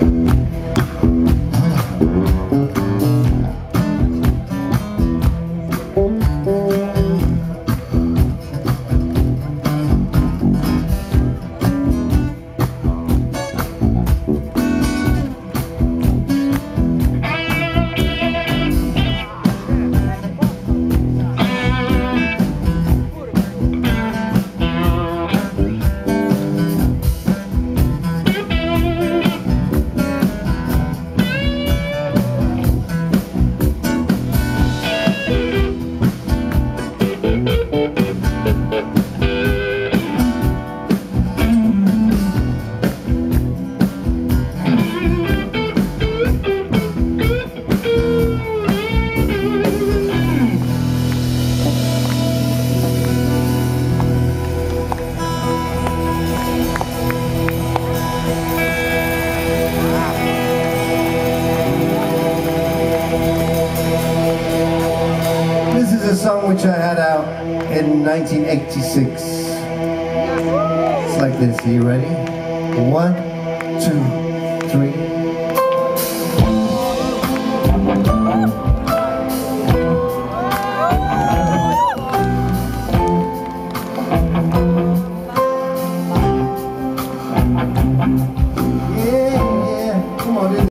This is a song which I had out in 1986. It's like this. Are you ready? One, two, three.